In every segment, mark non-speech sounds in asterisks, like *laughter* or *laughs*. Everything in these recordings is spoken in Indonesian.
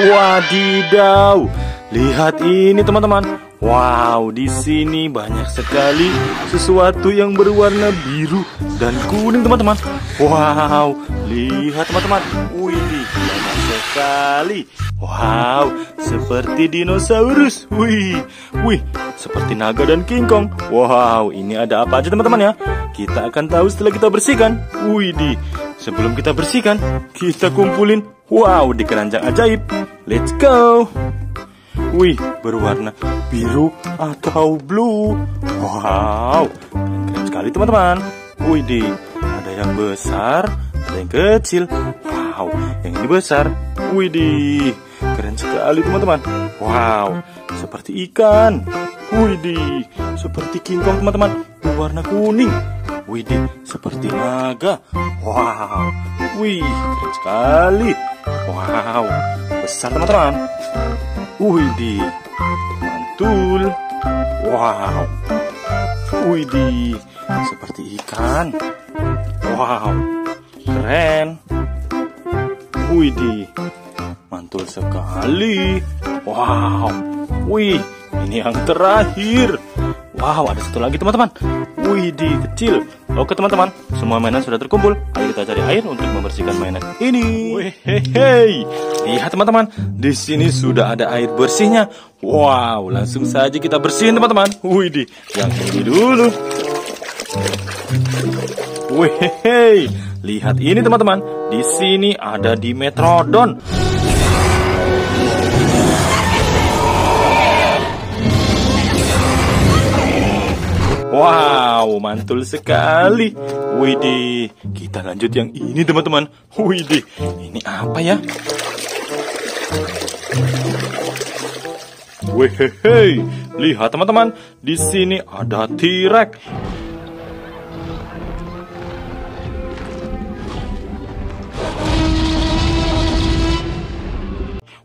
Wadidaw, lihat ini teman-teman. Wow, di sini banyak sekali sesuatu yang berwarna biru dan kuning teman-teman. Wow, lihat teman-teman. Wih, banyak sekali. Wow, seperti dinosaurus. Wih, wih, seperti naga dan King Kong. Wow, ini ada apa aja teman-teman ya? Kita akan tahu setelah kita bersihkan. Wih, di sebelum kita bersihkan, kita kumpulin. Wow, di keranjang ajaib. Let's go. Wih, berwarna biru atau blue. Wow, keren sekali teman-teman. Wih, di ada yang besar, ada yang kecil. Wow, yang ini besar. Wih, di keren sekali teman-teman. Wow, seperti ikan. Wih, di seperti King Kong teman-teman, berwarna kuning. Wih, di seperti naga. Wow, wih, keren sekali. Wow, besar teman-teman. Mantul. Wow. Widih, seperti ikan. Wow, keren. Widih, mantul sekali. Wow. Wih, ini yang terakhir. Wow, ada satu lagi teman-teman. Widih, kecil. Oke teman-teman, semua mainan sudah terkumpul. Ayo kita cari air untuk membersihkan mainan ini. Hehehe. Lihat teman-teman, di sini sudah ada air bersihnya. Wow, langsung saja kita bersihin teman-teman. Widih, yang ini dulu. Wehehe. Lihat ini teman-teman. Di sini ada Dimetrodon. Wow, mantul sekali. Widih, kita lanjut yang ini teman-teman. Widih, ini apa ya? Wehehe, lihat teman-teman, di sini ada T-Rex.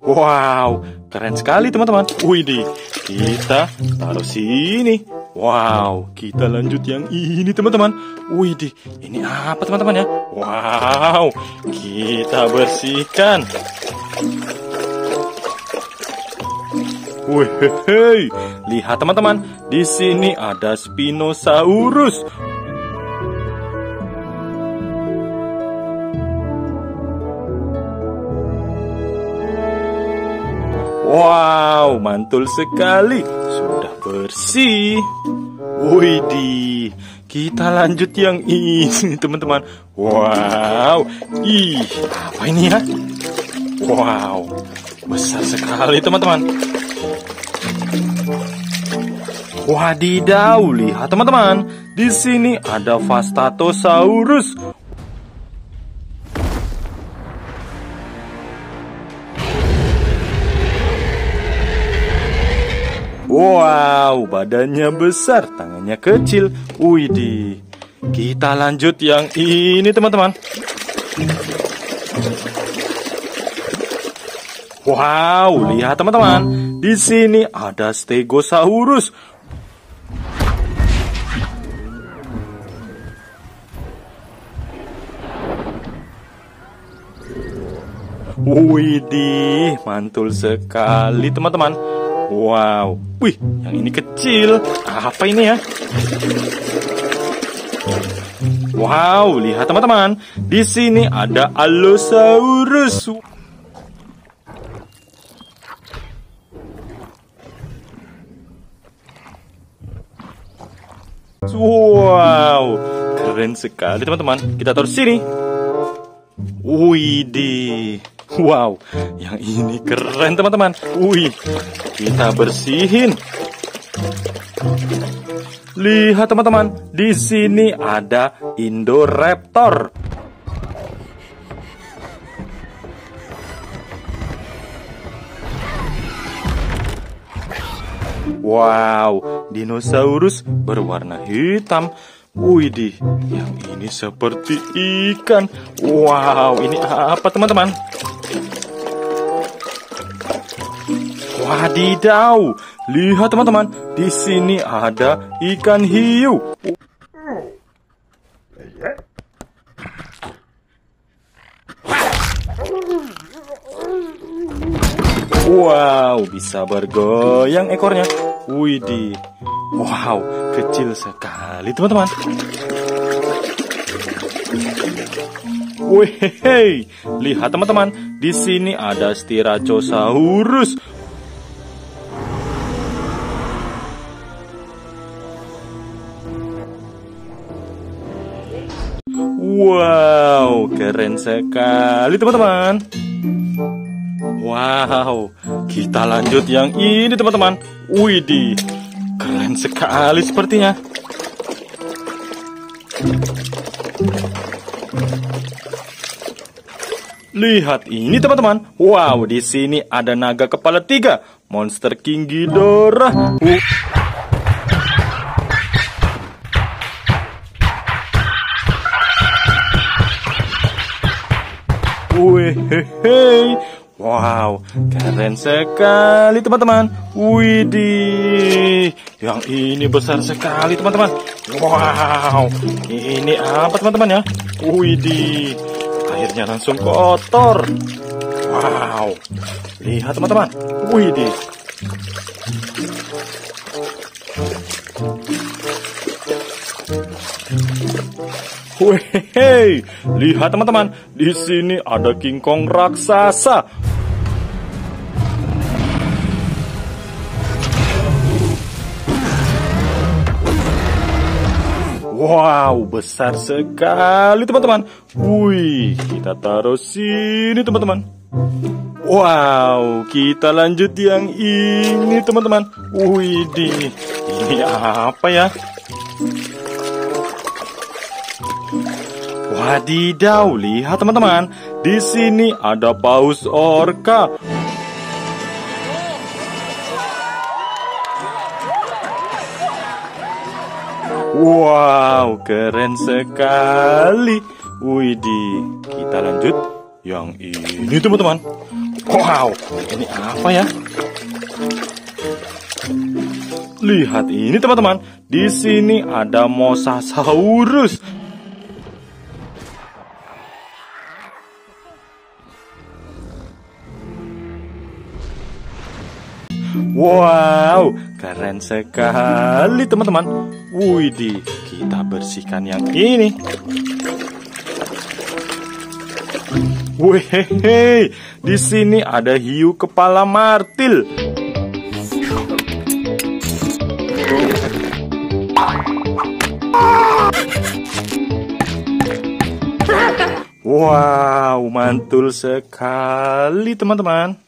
Wow, keren sekali teman-teman. Widih, kita taruh sini. Wow, kita lanjut yang ini teman-teman. Widih, ini apa teman-teman ya? Wow, kita bersihkan. Wih, lihat teman-teman, di sini ada Spinosaurus. Wow, mantul sekali. Sudah bersih. Widih, kita lanjut yang ini *laughs* teman-teman. Wow, ih, apa ini ya? Wow, besar sekali teman-teman. Wadidaw, lihat teman-teman. Di sini ada Vastatosaurus. Wow, badannya besar, tangannya kecil. Widih. Kita lanjut yang ini, teman-teman. Wow, lihat teman-teman. Di sini ada Stegosaurus. Widih, mantul sekali teman-teman. Wow, wih, yang ini kecil. Apa ini ya? Wow, lihat teman-teman. Di sini ada Allosaurus. Wow, keren sekali teman-teman. Kita taruh sini. Widih. Wow, yang ini keren teman-teman. Wih, kita bersihin. Lihat teman-teman, di sini ada Indoraptor. Wow, dinosaurus berwarna hitam. Widih, yang ini seperti ikan. Wow, ini apa teman-teman? Wadidaw, lihat teman-teman, di sini ada ikan hiu. Wow, bisa bergoyang ekornya. Widih. Wow, kecil sekali teman-teman. Wih, lihat teman-teman, di sini ada Styracosaurus. Wow, keren sekali teman-teman. Wow, kita lanjut yang ini teman-teman. Widih, keren sekali sepertinya. Lihat ini teman-teman. Wow, di sini ada naga kepala tiga, monster King Ghidorah. Uh. Wih, wow, keren sekali teman-teman. Widih, yang ini besar sekali teman-teman. Wow, ini apa teman-teman ya? Widih, airnya langsung kotor. Wow, lihat teman-teman. Widih. Wih, lihat teman-teman, di sini ada King Kong raksasa. Wow, besar sekali teman-teman. Wih, kita taruh sini teman-teman. Wow, kita lanjut yang ini teman-teman. Wih, ini apa ya? Wadidaw, lihat teman-teman. Di sini ada paus orca. Wow, keren sekali. Widih, kita lanjut yang ini teman-teman. Wow, ini apa ya? Lihat ini teman-teman. Di sini ada Mosasaurus. Wow, keren sekali teman-teman. Widih, kita bersihkan yang ini. Wih, di sini ada hiu kepala martil. Wow, mantul sekali teman-teman.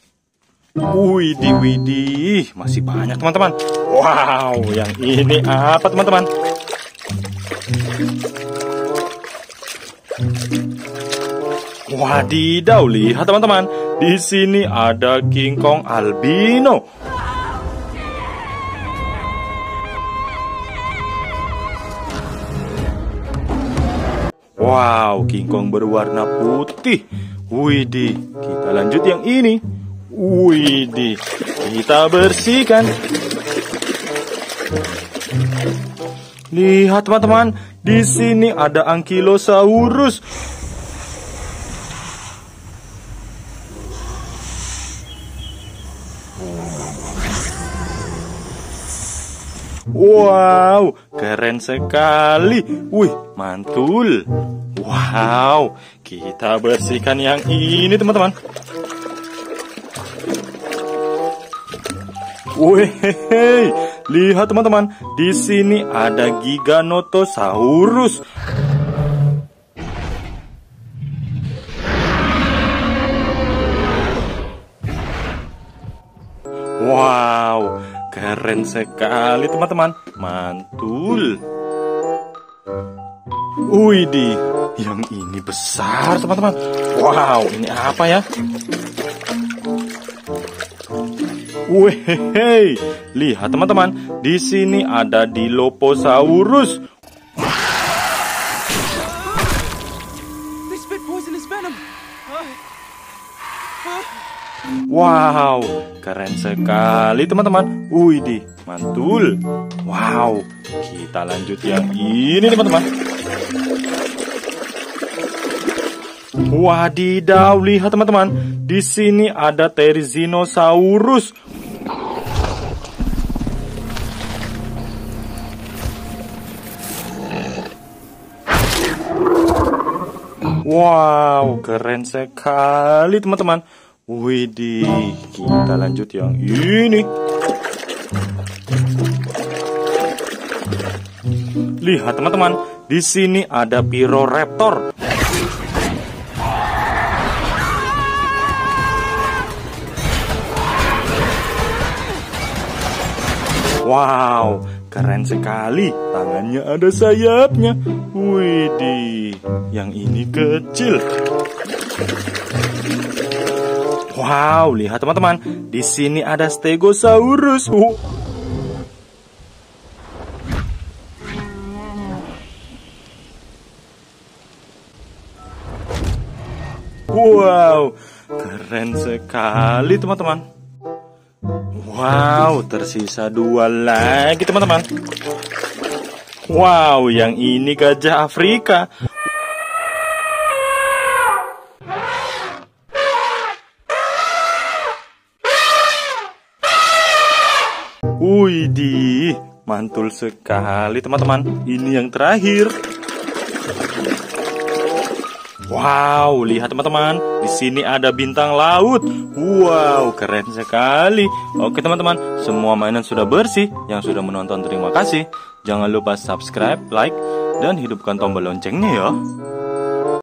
Widih, widih, masih banyak teman-teman. Wow, yang ini apa teman-teman? Wadidaw, lihat teman-teman. Di sini ada King Kong albino. Wow, King Kong berwarna putih. Widih, kita lanjut yang ini. Widih, kita bersihkan. Lihat teman-teman, di sini ada Ankylosaurus. Wow, keren sekali. Wih, mantul. Wow, kita bersihkan yang ini teman-teman. Wih, lihat teman-teman, di sini ada Giganotosaurus. Wow, keren sekali teman-teman, mantul. Widih, yang ini besar teman-teman. Wow, ini apa ya? Wih, lihat teman-teman, di sini ada Dilophosaurus. Wow, keren sekali teman-teman. Widih, mantul. Wow, kita lanjut yang ini teman-teman. Wadidaw, lihat teman-teman. Di sini ada Therizinosaurus. Wow, keren sekali teman-teman. Widih, kita lanjut yang ini. Lihat teman-teman, di sini ada Piroraptor. Wow, keren sekali. Tangannya ada sayapnya. Widih, yang ini kecil. Wow, lihat teman-teman. Di sini ada Stegosaurus. Uh. Wow, keren sekali teman-teman. Wow, tersisa dua lagi teman-teman. Wow, yang ini gajah Afrika. Widih, mantul sekali teman-teman. Ini yang terakhir. Wow, lihat teman-teman, di sini ada bintang laut. Wow, keren sekali. Oke teman-teman, semua mainan sudah bersih. Yang sudah menonton terima kasih. Jangan lupa subscribe, like, dan hidupkan tombol loncengnya ya.